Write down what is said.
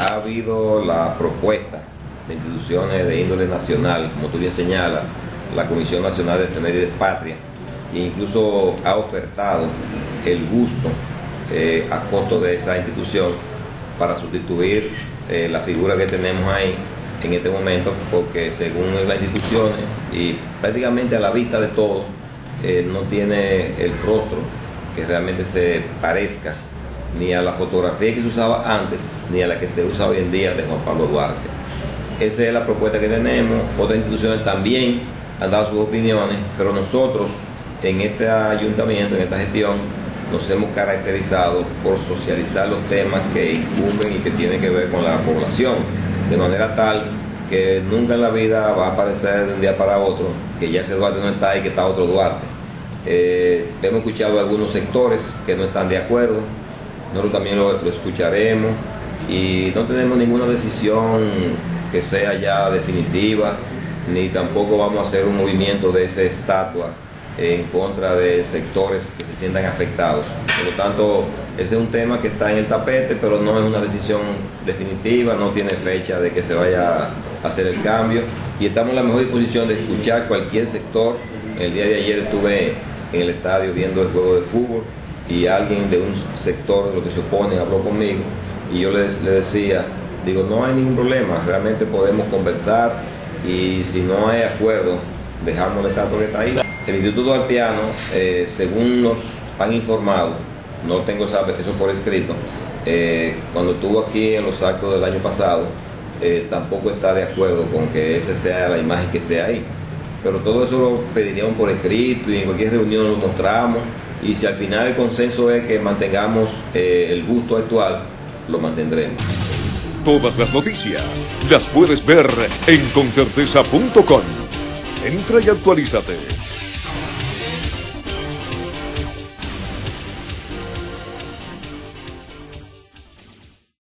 ha habido la propuesta de instituciones de índole nacional, como tú bien señalas, la Comisión Nacional de Efemérides Patria, e incluso ha ofertado el gusto eh, a costo de esa institución para sustituir eh, la figura que tenemos ahí en este momento, porque según las instituciones y prácticamente a la vista de todos, eh, no tiene el rostro que realmente se parezca ni a la fotografía que se usaba antes, ni a la que se usa hoy en día de Juan Pablo Duarte. Esa es la propuesta que tenemos. Otras instituciones también han dado sus opiniones, pero nosotros en este ayuntamiento, en esta gestión, nos hemos caracterizado por socializar los temas que incumben y que tienen que ver con la población, de manera tal que nunca en la vida va a aparecer de un día para otro que ya ese Duarte no está y que está otro Duarte. Eh, hemos escuchado algunos sectores que no están de acuerdo, nosotros también lo, escucharemos y no tenemos ninguna decisión que sea ya definitiva, ni tampoco vamos a hacer un movimiento de esa estatua en contra de sectores que se sientan afectados. Por lo tanto, ese es un tema que está en el tapete, pero no es una decisión definitiva, no tiene fecha de que se vaya a hacer el cambio y estamos en la mejor disposición de escuchar cualquier sector. El día de ayer estuve en el estadio viendo el juego de fútbol y alguien de un sector de lo que se opone habló conmigo y yo le, decía, digo, no hay ningún problema, realmente podemos conversar y si no hay acuerdo, dejamos el estatua que está ahí. El Instituto Arteano, eh, según nos han informado, no tengo eso por escrito, eh, cuando estuvo aquí en los actos del año pasado, eh, tampoco está de acuerdo con que esa sea la imagen que esté ahí. Pero todo eso lo pediríamos por escrito y en cualquier reunión lo mostramos y si al final el consenso es que mantengamos eh, el gusto actual, lo mantendremos. Todas las noticias las puedes ver en concerteza.com. Entra y actualízate.